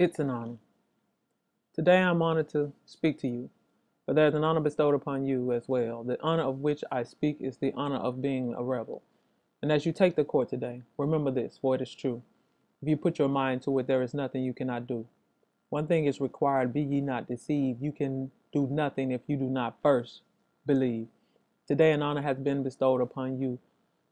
It's an honor. Today I'm honored to speak to you, but there's an honor bestowed upon you as well. The honor of which I speak is the honor of being a rebel. And as you take the court today, remember this, for it is true. If you put your mind to it, there is nothing you cannot do. One thing is required be ye not deceived. You can do nothing if you do not first believe. Today, an honor has been bestowed upon you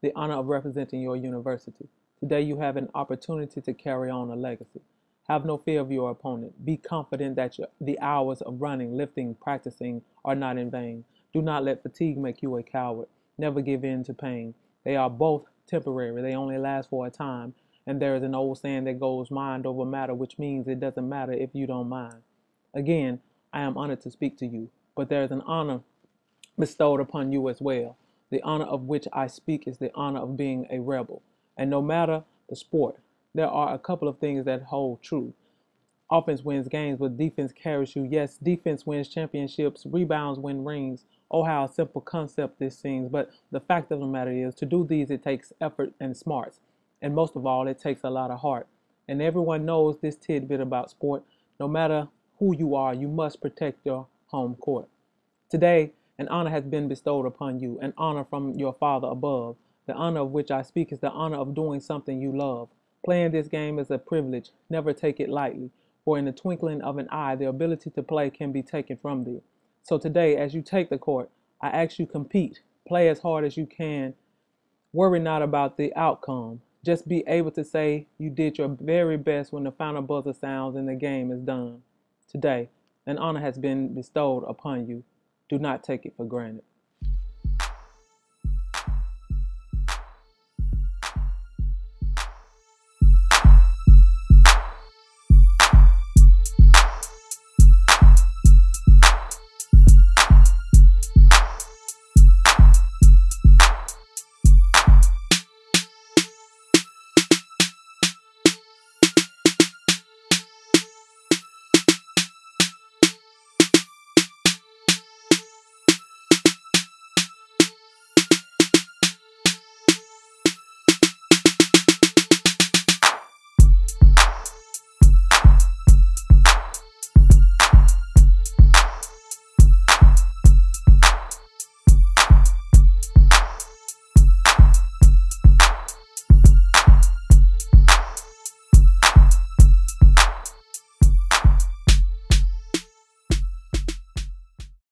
the honor of representing your university. Today, you have an opportunity to carry on a legacy. Have no fear of your opponent. Be confident that your, the hours of running, lifting, practicing are not in vain. Do not let fatigue make you a coward. Never give in to pain. They are both temporary, they only last for a time. And there is an old saying that goes mind over matter, which means it doesn't matter if you don't mind. Again, I am honored to speak to you, but there is an honor bestowed upon you as well. The honor of which I speak is the honor of being a rebel. And no matter the sport, there are a couple of things that hold true. Offense wins games, but defense carries you. Yes, defense wins championships, rebounds win rings. Oh, how a simple concept this seems. But the fact of the matter is, to do these, it takes effort and smarts. And most of all, it takes a lot of heart. And everyone knows this tidbit about sport. No matter who you are, you must protect your home court. Today, an honor has been bestowed upon you, an honor from your Father above. The honor of which I speak is the honor of doing something you love. Playing this game is a privilege. Never take it lightly, for in the twinkling of an eye, the ability to play can be taken from thee. So today, as you take the court, I ask you compete. Play as hard as you can. Worry not about the outcome. Just be able to say you did your very best when the final buzzer sounds and the game is done. Today, an honor has been bestowed upon you. Do not take it for granted.